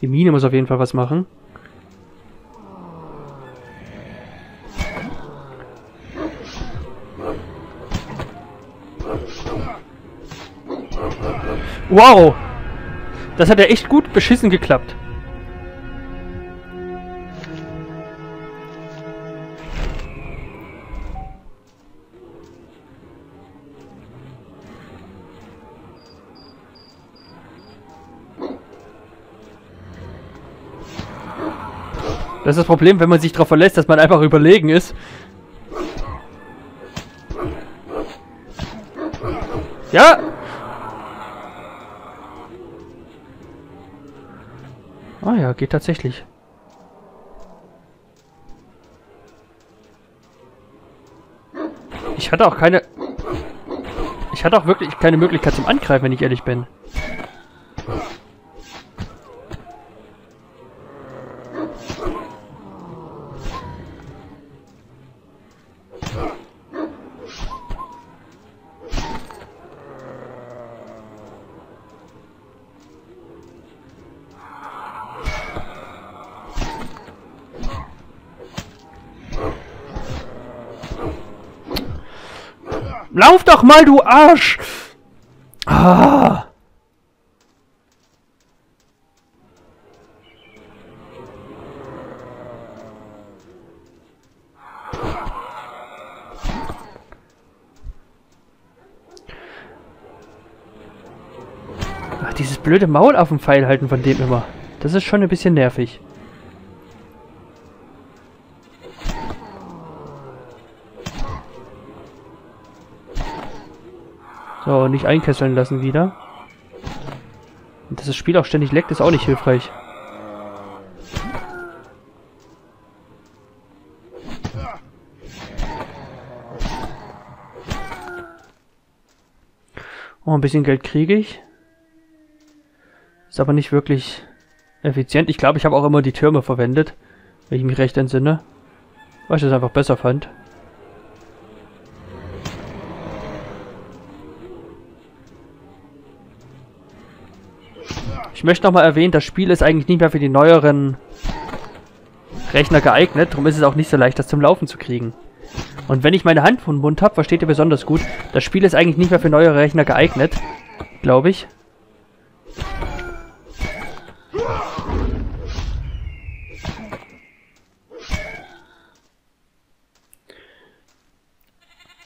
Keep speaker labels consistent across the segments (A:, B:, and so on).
A: Die Mine muss auf jeden Fall was machen. Wow! Das hat ja echt gut beschissen geklappt. Das ist das Problem, wenn man sich darauf verlässt, dass man einfach überlegen ist. Ja! Ah ja, geht tatsächlich. Ich hatte auch keine... Ich hatte auch wirklich keine Möglichkeit zum Angreifen, wenn ich ehrlich bin. Lauf doch mal, du Arsch! Ah. Ach, dieses blöde Maul auf dem Pfeil halten von dem immer. Das ist schon ein bisschen nervig. So, nicht einkesseln lassen wieder. Und dass das Spiel auch ständig leckt, ist auch nicht hilfreich. Oh, ein bisschen Geld kriege ich. Ist aber nicht wirklich effizient. Ich glaube, ich habe auch immer die Türme verwendet, wenn ich mich recht entsinne. Weil ich das einfach besser fand. Möchte nochmal erwähnen, das Spiel ist eigentlich nicht mehr für die neueren Rechner geeignet. Darum ist es auch nicht so leicht, das zum Laufen zu kriegen. Und wenn ich meine Hand vom Mund habe, versteht ihr besonders gut. Das Spiel ist eigentlich nicht mehr für neuere Rechner geeignet. Glaube ich.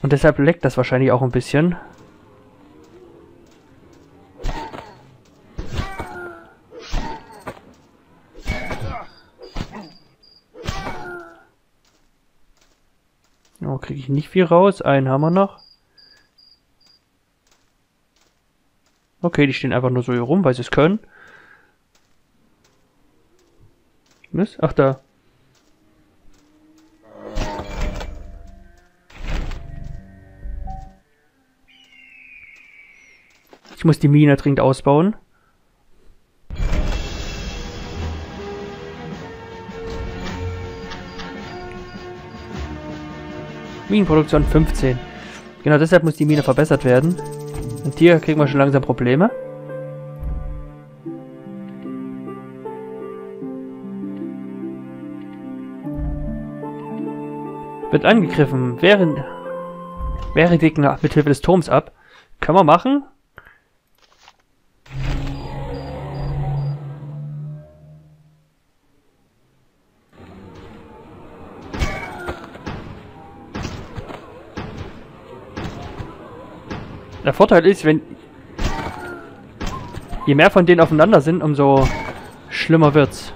A: Und deshalb leckt das wahrscheinlich auch ein bisschen. Oh, kriege ich nicht viel raus. Einen haben wir noch. Okay, die stehen einfach nur so hier rum, weil sie es können. Was? Ach, da. Ich muss die Mine dringend ausbauen. Minenproduktion 15. Genau deshalb muss die Mine verbessert werden. Und hier kriegen wir schon langsam Probleme. Wird angegriffen. Während... Wäre Gegner mit Hilfe des Turms ab. Können wir machen. Der Vorteil ist, wenn... Je mehr von denen aufeinander sind, umso schlimmer wird's.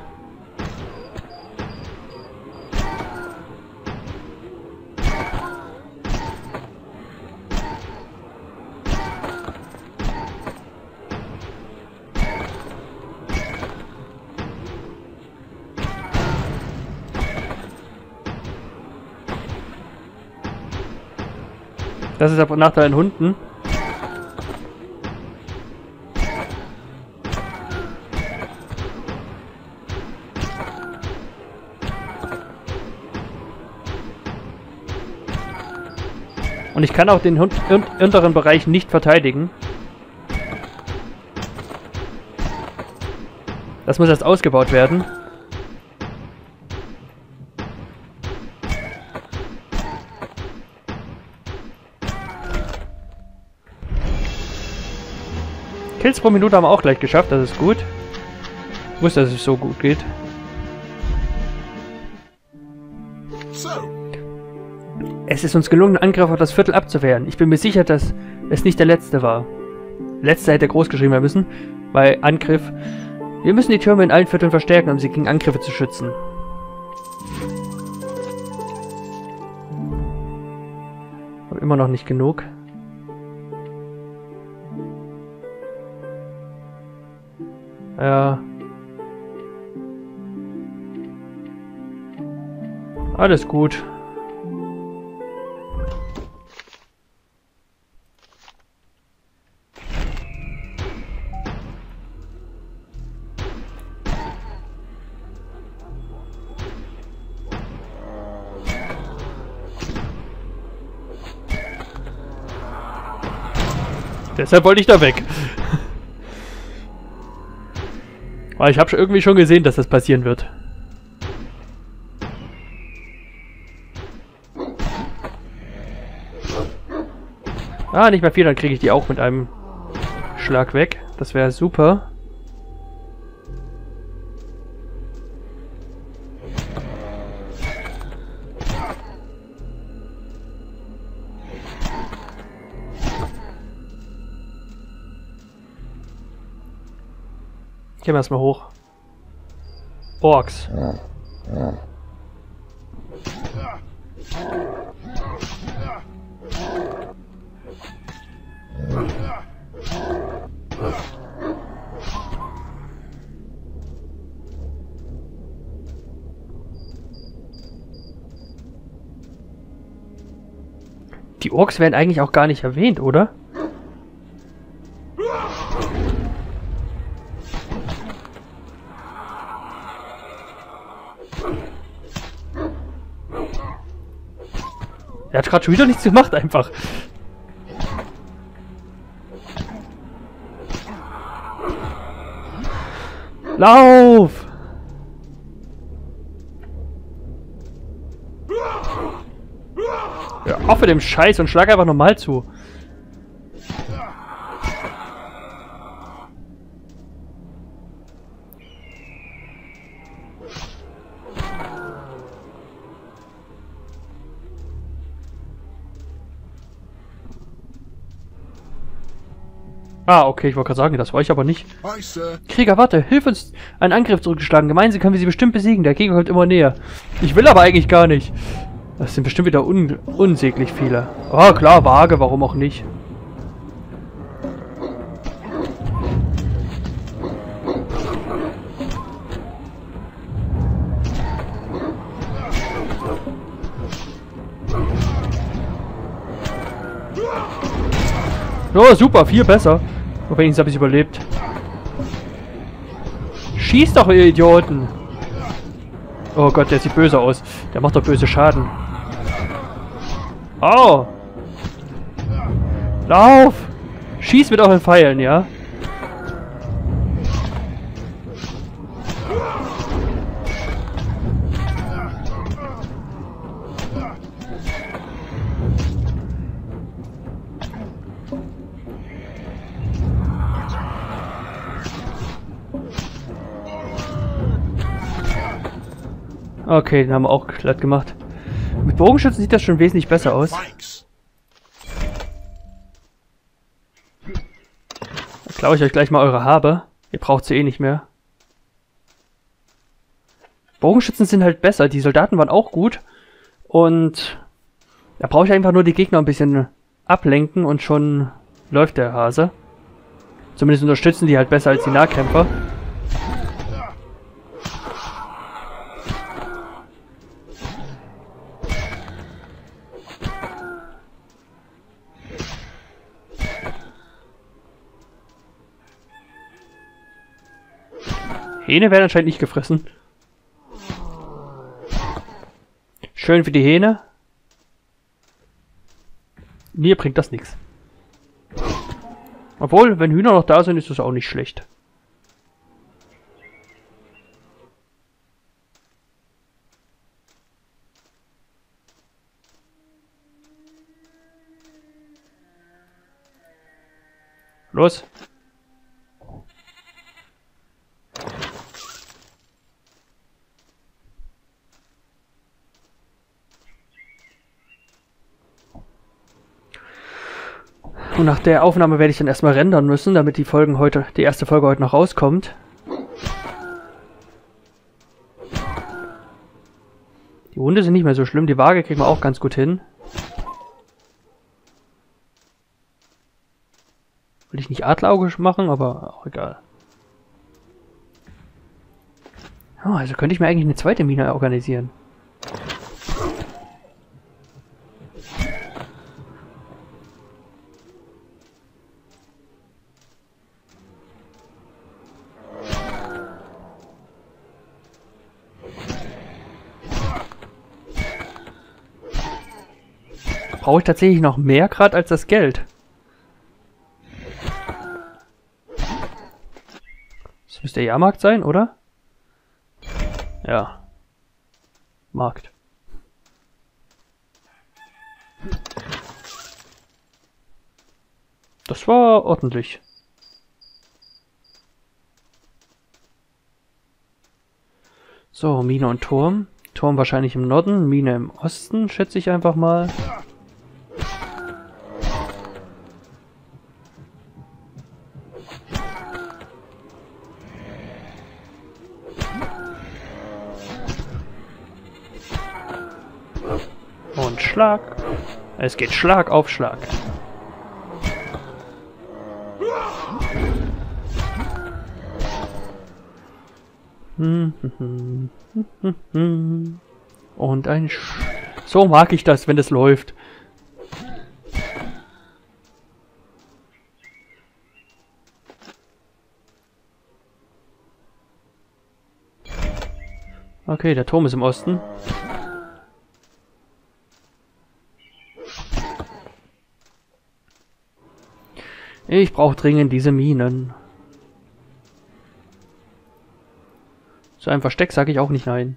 A: Das ist aber Nachteil an Hunden. Und ich kann auch den unteren Bereich nicht verteidigen. Das muss erst ausgebaut werden. Kills pro Minute haben wir auch gleich geschafft, das ist gut. Ich wusste, dass es so gut geht. Es ist uns gelungen, Angriff auf das Viertel abzuwehren. Ich bin mir sicher, dass es nicht der letzte war. Letzter hätte groß geschrieben werden müssen, bei Angriff. Wir müssen die Türme in allen Vierteln verstärken, um sie gegen Angriffe zu schützen. Aber immer noch nicht genug. Ja. Alles gut. Deshalb wollte ich da weg. Aber ich habe irgendwie schon gesehen, dass das passieren wird. Ah, nicht mehr viel, dann kriege ich die auch mit einem Schlag weg. Das wäre super. Gehen wir erstmal hoch. Orks. Die Orks werden eigentlich auch gar nicht erwähnt, oder? Er hat gerade schon wieder nichts gemacht, einfach. Lauf! Ja, auf mit dem Scheiß und schlag einfach normal zu. Ah, okay, ich wollte gerade sagen, das war ich aber nicht. Krieger, warte, hilf uns, einen Angriff zurückgeschlagen. Gemeinsam können wir sie bestimmt besiegen. Der Gegner kommt immer näher. Ich will aber eigentlich gar nicht. Das sind bestimmt wieder un unsäglich viele. Ah, oh, klar, vage, warum auch nicht. Oh, super, viel besser. Aber wenigstens habe ich überlebt. Schieß doch, ihr Idioten! Oh Gott, der sieht böse aus. Der macht doch böse Schaden. Oh! Lauf! Schieß mit euren Pfeilen, ja? Okay, den haben wir auch glatt gemacht. Mit Bogenschützen sieht das schon wesentlich besser aus. Da klaue ich euch gleich mal eure Habe. Ihr braucht sie eh nicht mehr. Bogenschützen sind halt besser. Die Soldaten waren auch gut. Und da brauche ich einfach nur die Gegner ein bisschen ablenken und schon läuft der Hase. Zumindest unterstützen die halt besser als die Nahkämpfer. Hähne werden anscheinend nicht gefressen. Schön für die Hähne. Mir bringt das nichts. Obwohl, wenn Hühner noch da sind, ist das auch nicht schlecht. Los. Und nach der Aufnahme werde ich dann erstmal rendern müssen, damit die Folgen heute, die erste Folge heute noch rauskommt. Die Hunde sind nicht mehr so schlimm, die Waage kriegen wir auch ganz gut hin. Will ich nicht Adlerauge machen, aber auch egal. Oh, also könnte ich mir eigentlich eine zweite Mine organisieren. Brauche ich tatsächlich noch mehr gerade als das Geld? Das müsste der Jahrmarkt sein, oder? Ja. Markt. Das war ordentlich. So, Mine und Turm. Turm wahrscheinlich im Norden, Mine im Osten, schätze ich einfach mal. Schlag. Es geht Schlag auf Schlag. Und ein Sch So mag ich das, wenn es läuft. Okay, der Turm ist im Osten. Ich brauche dringend diese Minen. Zu einem Versteck sage ich auch nicht nein.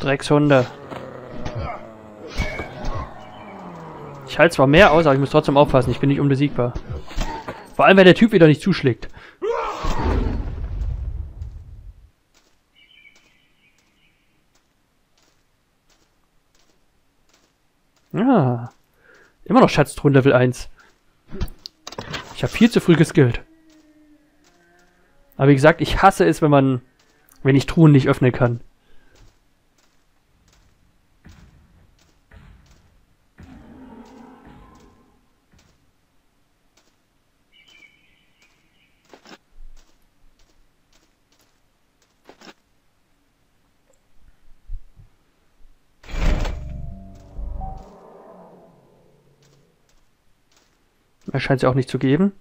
A: Dreckshunde. Ich halte zwar mehr aus, aber ich muss trotzdem aufpassen. Ich bin nicht unbesiegbar. Vor allem, wenn der Typ wieder nicht zuschlägt. Ja. Immer noch Schatztruhen Level 1. Ich habe viel zu früh geskillt. Aber wie gesagt, ich hasse es, wenn man, wenn ich Truhen nicht öffnen kann. Scheint es ja auch nicht zu geben.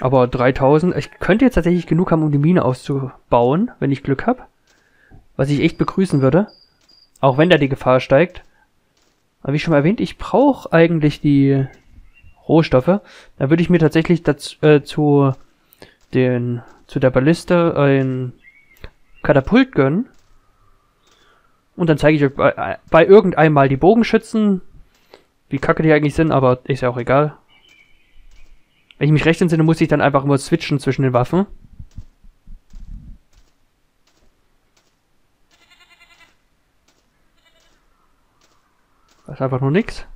A: Aber 3000, ich könnte jetzt tatsächlich genug haben, um die Mine auszubauen, wenn ich Glück habe. Was ich echt begrüßen würde. Auch wenn da die Gefahr steigt. Aber wie schon mal erwähnt, ich brauche eigentlich die Rohstoffe. Da würde ich mir tatsächlich dazu, äh, zu, den, zu der Balliste ein Katapult gönnen. Und dann zeige ich euch bei, bei irgendeinem Mal die Bogenschützen, wie kacke die eigentlich sind, aber ist ja auch egal. Wenn ich mich recht entsinne, muss ich dann einfach immer switchen zwischen den Waffen. Das ist einfach nur nix.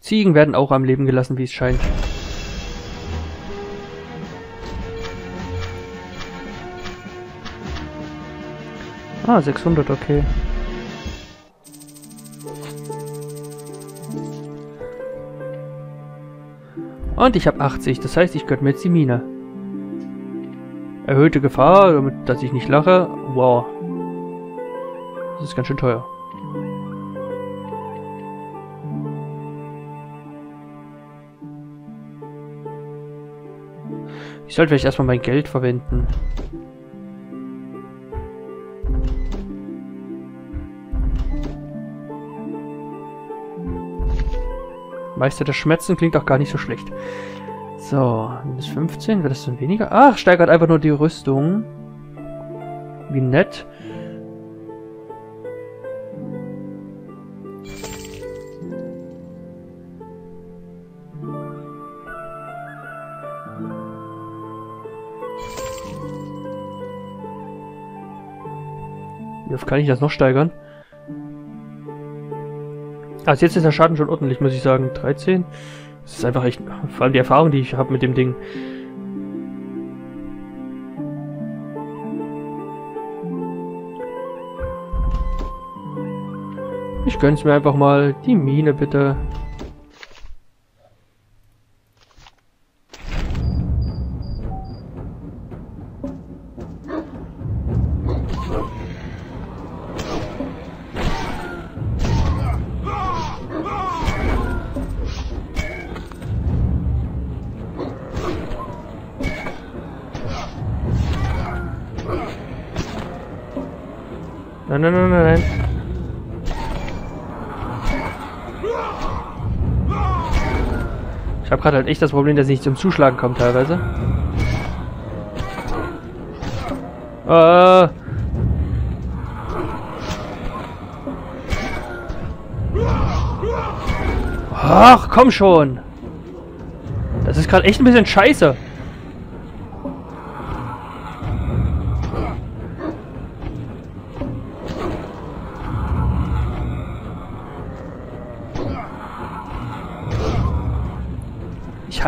A: Ziegen werden auch am Leben gelassen, wie es scheint. Ah, 600, okay. Und ich habe 80, das heißt, ich gönne mir jetzt die Mine. Erhöhte Gefahr, damit, dass ich nicht lache. Wow. Das ist ganz schön teuer. Ich sollte vielleicht erstmal mein Geld verwenden. Meister der Schmerzen klingt auch gar nicht so schlecht. So, minus 15, wird das dann weniger? Ach, steigert einfach nur die Rüstung. Wie nett. Wie oft kann ich das noch steigern? Also jetzt ist der Schaden schon ordentlich, muss ich sagen. 13. Das ist einfach echt... Vor allem die Erfahrung, die ich habe mit dem Ding. Ich gönn's mir einfach mal. Die Mine, bitte. Gerade halt echt das Problem, dass ich nicht zum Zuschlagen komme teilweise. Äh. Ach, komm schon. Das ist gerade echt ein bisschen scheiße.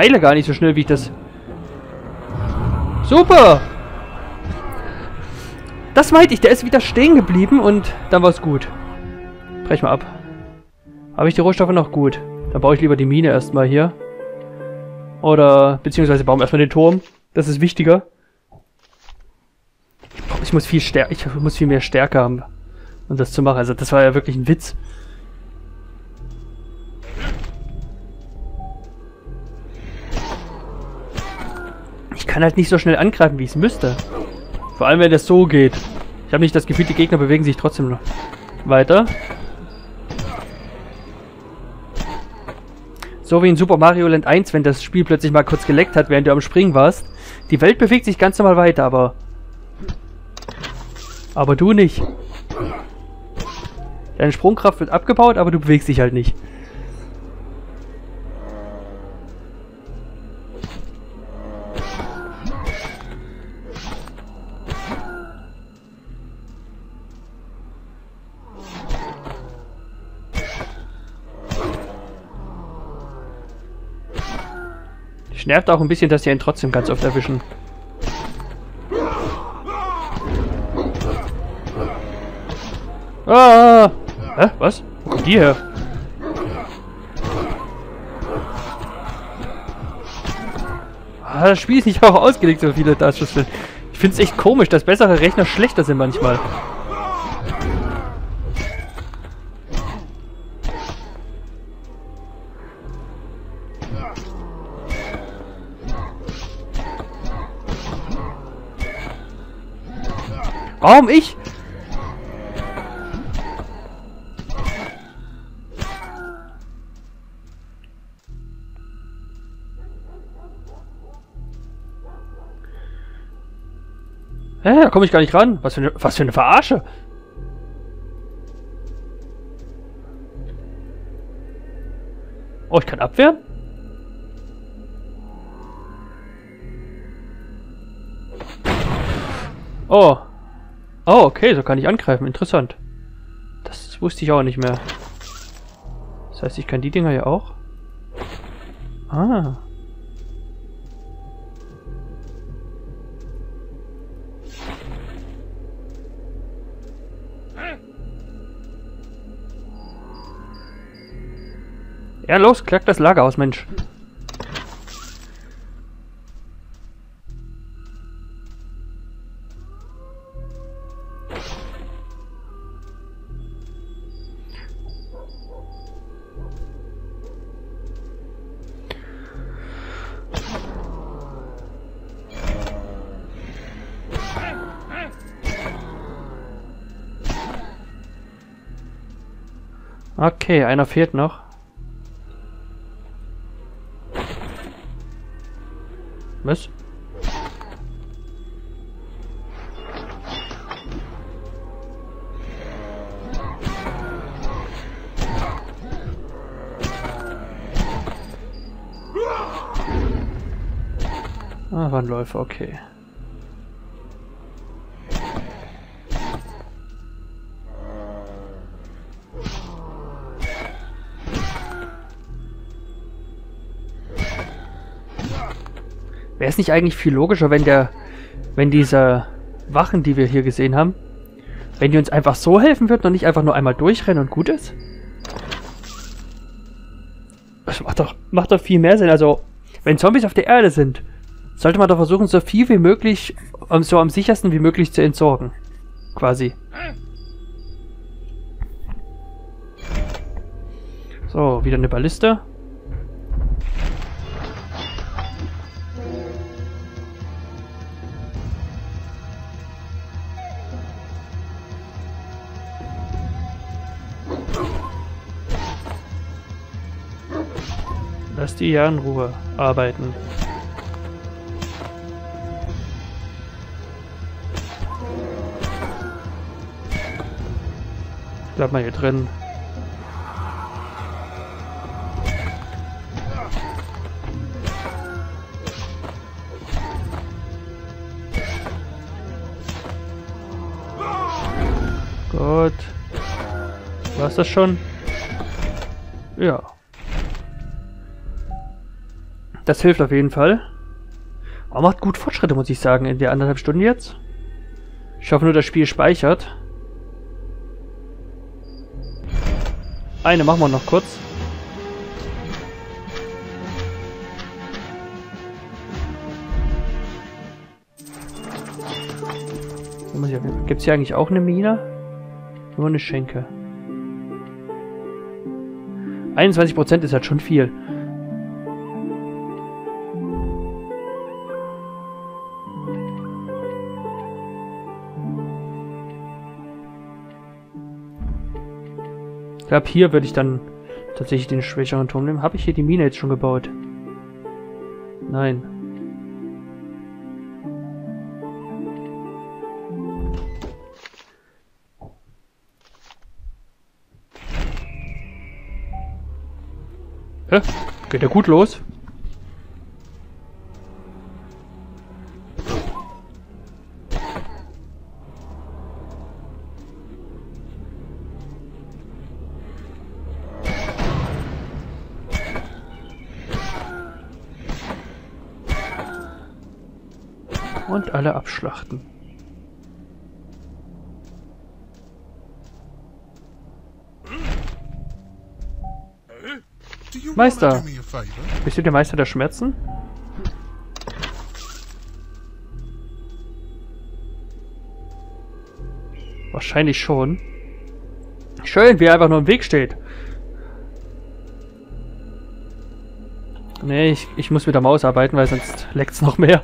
A: Heile gar nicht so schnell, wie ich das... Super! Das meinte ich, der ist wieder stehen geblieben und dann war es gut. Brech mal ab. Habe ich die Rohstoffe noch gut? Dann baue ich lieber die Mine erstmal hier. Oder, beziehungsweise bauen wir erstmal den Turm. Das ist wichtiger. Ich muss viel stärker, ich muss viel mehr Stärke haben, um das zu machen. Also das war ja wirklich ein Witz. Kann halt nicht so schnell angreifen, wie ich es müsste. Vor allem, wenn das so geht. Ich habe nicht das Gefühl, die Gegner bewegen sich trotzdem noch weiter. So wie in Super Mario Land 1, wenn das Spiel plötzlich mal kurz geleckt hat, während du am Springen warst. Die Welt bewegt sich ganz normal weiter, aber... Aber du nicht. Deine Sprungkraft wird abgebaut, aber du bewegst dich halt nicht. Nervt auch ein bisschen, dass die einen trotzdem ganz oft erwischen. Ah! Hä? Was? Wo kommt die her? Ah, das Spiel ist nicht auch ausgelegt, so viele Dartschüsse. Ich finde es echt komisch, dass bessere Rechner schlechter sind manchmal. Warum ich? Hä, da komme ich gar nicht ran. Was für eine, was für eine Verarsche. Oh, ich kann abwehren? Oh. Oh, okay, so kann ich angreifen. Interessant. Das wusste ich auch nicht mehr. Das heißt, ich kann die Dinger ja auch. Ah. Ja, los, klack das Lager aus, Mensch. Okay, einer fehlt noch. Was? Ah, war ein Läufer, okay. Nicht eigentlich viel logischer, wenn der, wenn diese Wachen, die wir hier gesehen haben, wenn die uns einfach so helfen würden und nicht einfach nur einmal durchrennen und gut ist? Das macht doch, macht doch viel mehr Sinn. Also, wenn Zombies auf der Erde sind, sollte man doch versuchen, so viel wie möglich, so am sichersten wie möglich zu entsorgen. Quasi. So, wieder eine Balliste. Lass die ja in Ruhe arbeiten. Bleib mal hier drin. Gut. War's das schon? Das hilft auf jeden Fall. Aber macht gut Fortschritte, muss ich sagen, in der anderthalb Stunden jetzt. Ich hoffe nur, das Spiel speichert. Eine machen wir noch kurz. Gibt es hier eigentlich auch eine Mine? Nur eine Schenke. 21% ist halt schon viel. Ich glaube, hier würde ich dann tatsächlich den schwächeren Turm nehmen. Habe ich hier die Mine jetzt schon gebaut? Nein. Hä? Geht ja gut los. Abschlachten. Meister, bist du der Meister der Schmerzen? Wahrscheinlich schon. Schön, wie er einfach nur im Weg steht. Nee, ich, ich muss mit der Maus arbeiten, weil sonst leckt es noch mehr.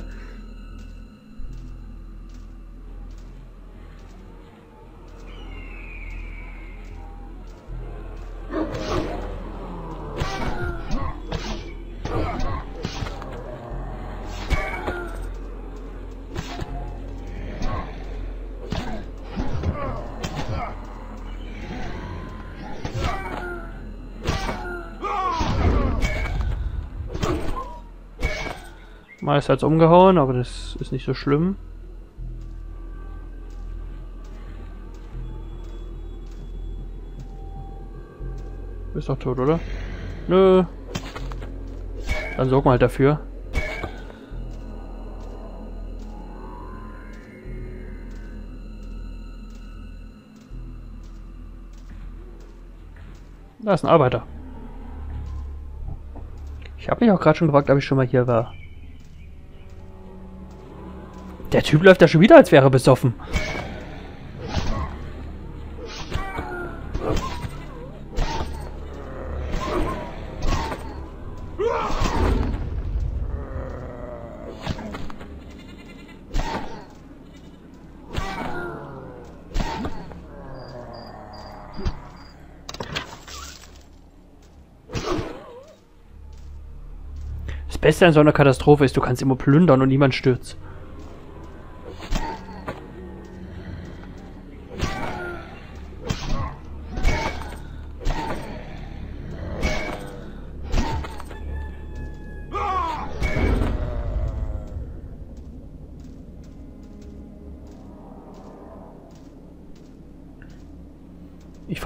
A: Meister hat's umgehauen, aber das ist nicht so schlimm. Ist doch tot, oder? Nö. Dann sorgen wir halt dafür. Da ist ein Arbeiter. Ich habe mich auch gerade schon gefragt, ob ich schon mal hier war. Der Typ läuft ja schon wieder, als wäre er besoffen. Das Beste an so einer Katastrophe ist, du kannst immer plündern und niemand stürzt.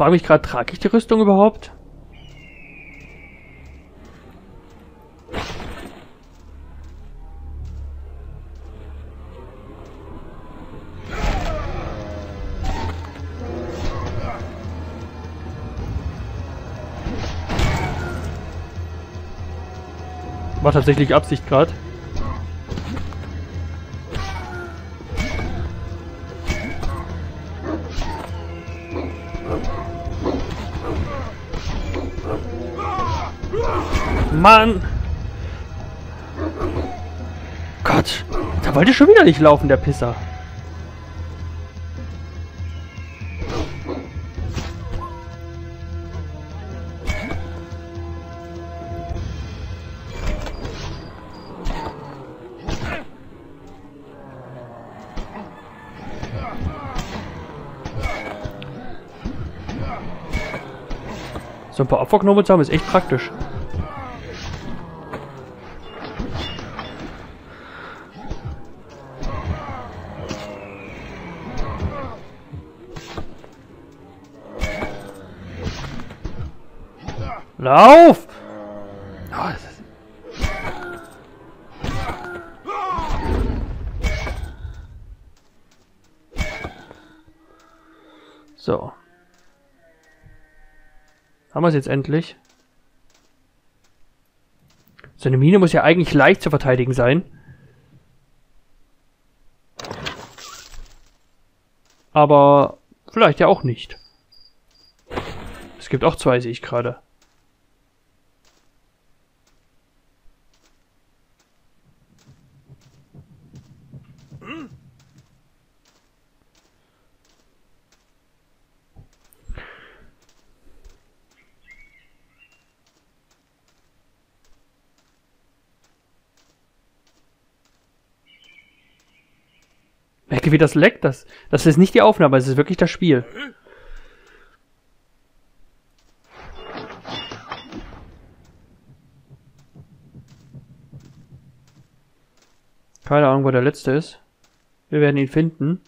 A: Frage mich gerade, trage ich die Rüstung überhaupt? War tatsächlich Absicht gerade. Mann! Gott, da wollte schon wieder nicht laufen, der Pisser. So ein paar Opferknochen zu haben ist echt praktisch. Haben wir es jetzt endlich? So eine Mine muss ja eigentlich leicht zu verteidigen sein. Aber vielleicht ja auch nicht. Es gibt auch zwei, sehe ich gerade. Wie das leckt. Das, das ist nicht die Aufnahme, es ist wirklich das Spiel. Keine Ahnung, wo der letzte ist. Wir werden ihn finden.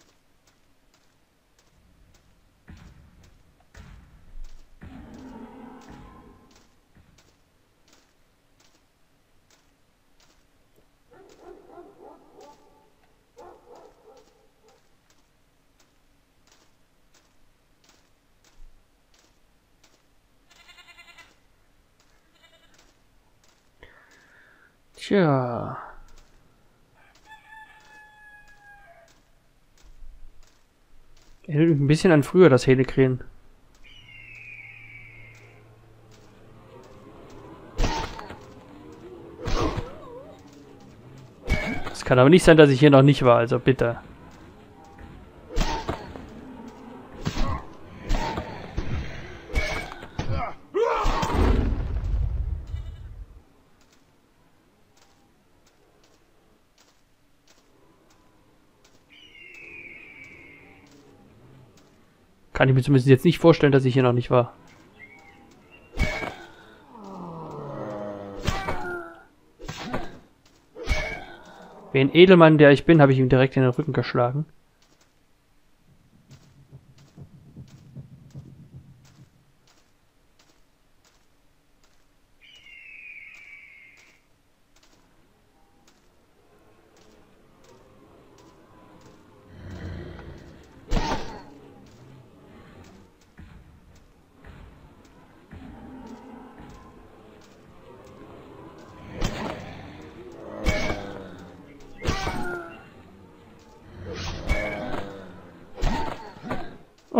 A: Tja. Erinnert mich ein bisschen an früher, das Helekrähen. Es kann aber nicht sein, dass ich hier noch nicht war, also bitte. Kann ich mir zumindest jetzt nicht vorstellen, dass ich hier noch nicht war. Wie ein Edelmann, der ich bin, habe ich ihm direkt in den Rücken geschlagen.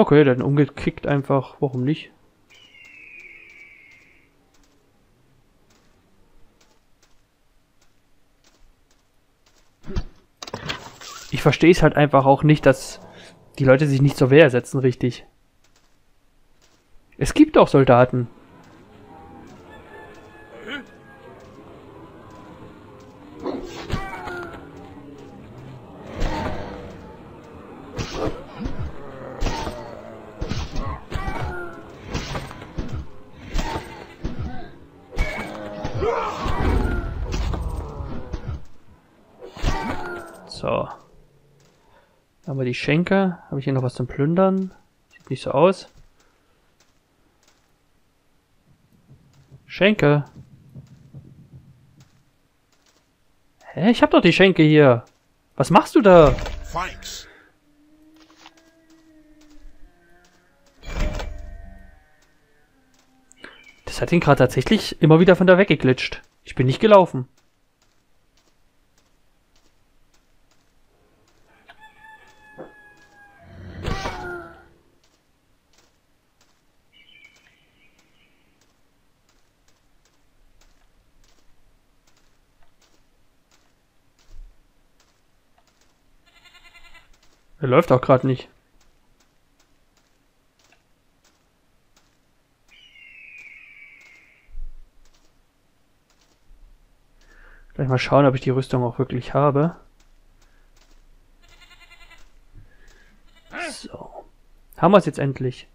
A: Okay, dann umgekickt einfach. Warum nicht? Ich verstehe es halt einfach auch nicht, dass die Leute sich nicht zur Wehr setzen, richtig. Es gibt auch Soldaten. Haben wir die Schenke. Habe ich hier noch was zum Plündern? Sieht nicht so aus. Schenke. Hä? Ich hab doch die Schenke hier. Was machst du da? Thanks. Das hat ihn gerade tatsächlich immer wieder von da weggeglitscht. Ich bin nicht gelaufen. Er läuft auch gerade nicht. Gleich mal schauen, ob ich die Rüstung auch wirklich habe. So. Haben wir es jetzt endlich.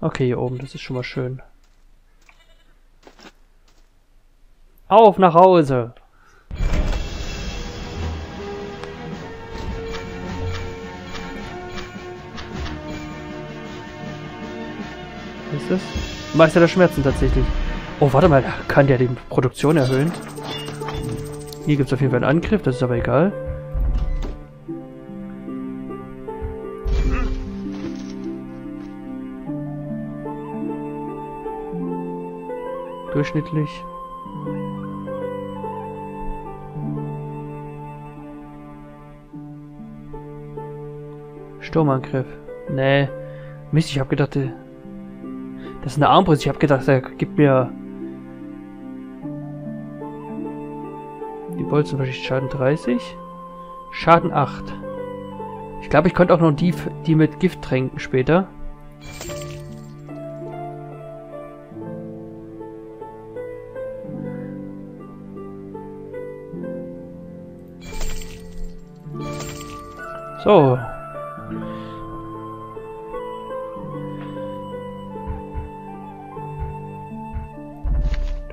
A: Okay, hier oben, das ist schon mal schön. Auf nach Hause! Ist? Meister der Schmerzen tatsächlich. Oh, warte mal, kann der die Produktion erhöhen? Hier gibt es auf jeden Fall einen Angriff, das ist aber egal. Durchschnittlich. Sturmangriff. Nee. Mist, ich hab gedacht, das ist eine Armbrust. Ich habe gedacht, er gibt mir... Die Bolzenverschicht Schaden 30. Schaden 8. Ich glaube, ich konnte auch noch die, die mit Gift tränken später. So,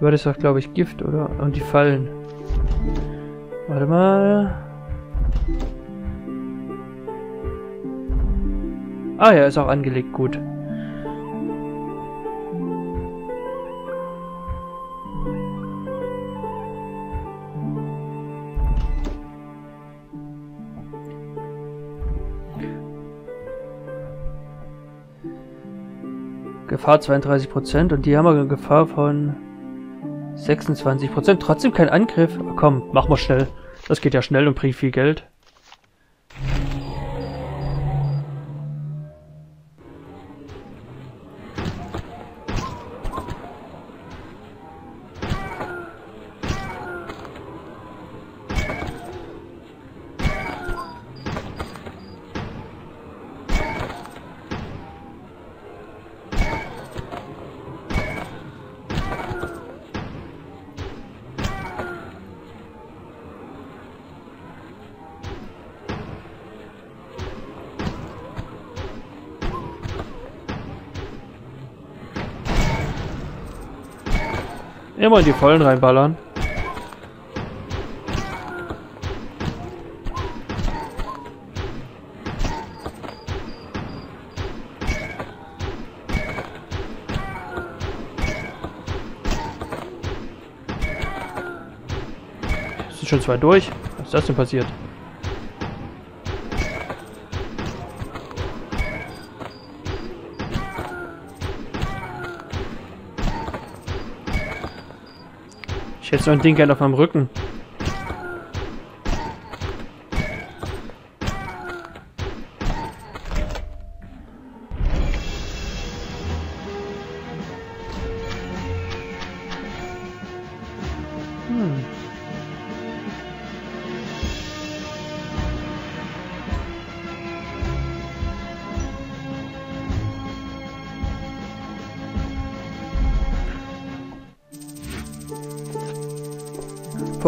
A: Du hattest doch, glaube ich, Gift, oder? Und die Fallen. Warte mal. Ah ja, ist auch angelegt, gut. Gefahr 32% und die haben eine Gefahr von 26%. Trotzdem kein Angriff. Komm, mach mal schnell. Das geht ja schnell und bringt viel Geld. Immer in die Vollen reinballern. Sind schon zwei durch? Was ist das denn passiert? Ich hätte so ein Ding gerne auf meinem Rücken.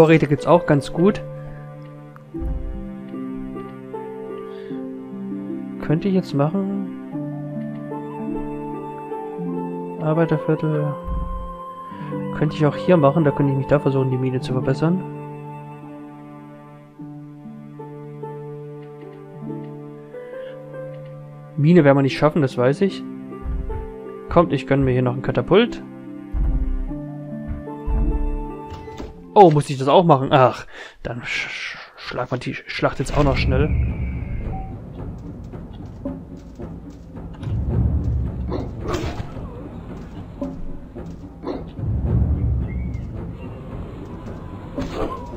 A: Vorräte gibt es auch ganz gut. Könnte ich jetzt machen? Arbeiterviertel. Könnte ich auch hier machen, da könnte ich mich da versuchen, die Mine zu verbessern. Mine werden wir nicht schaffen, das weiß ich. Kommt, ich gönne mir hier noch ein Katapult. Oh, muss ich das auch machen? Ach, dann sch sch schlag man die Schlacht jetzt auch noch schnell.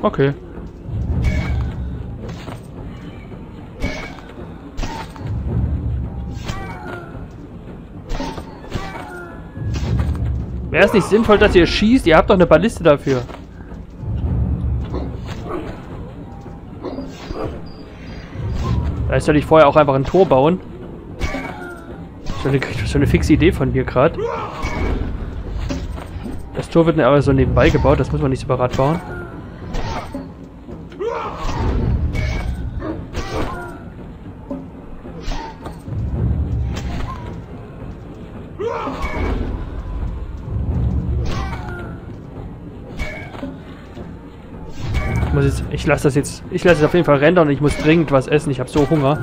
A: Okay. Wäre es nicht sinnvoll, dass ihr schießt? Ihr habt doch eine Balliste dafür. Vielleicht soll ich vorher auch einfach ein Tor bauen. So eine, so eine fixe Idee von mir gerade. Das Tor wird aber so nebenbei gebaut, das muss man nicht separat bauen. Lasse das jetzt, ich lasse es auf jeden Fall rendern und ich muss dringend was essen. Ich habe so Hunger.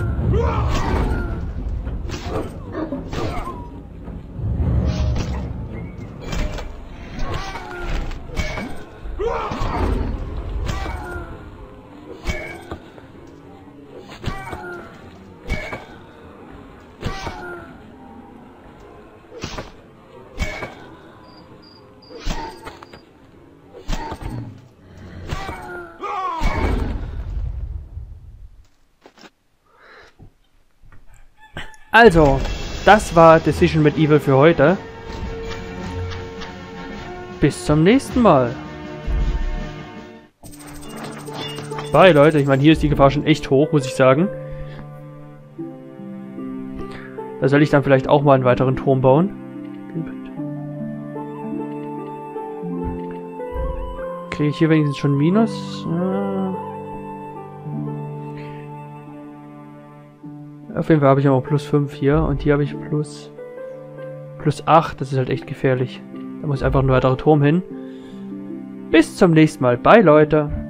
A: Also, das war Decision mit Evil für heute. Bis zum nächsten Mal. Bye, Leute. Ich meine, hier ist die Gefahr schon echt hoch, muss ich sagen. Da soll ich dann vielleicht auch mal einen weiteren Turm bauen. Kriege ich hier wenigstens schon Minus? Ja. Auf jeden Fall habe ich auch plus 5 hier und hier habe ich plus plus 8. Das ist halt echt gefährlich. Da muss einfach ein weiterer Turm hin. Bis zum nächsten Mal. Bye, Leute.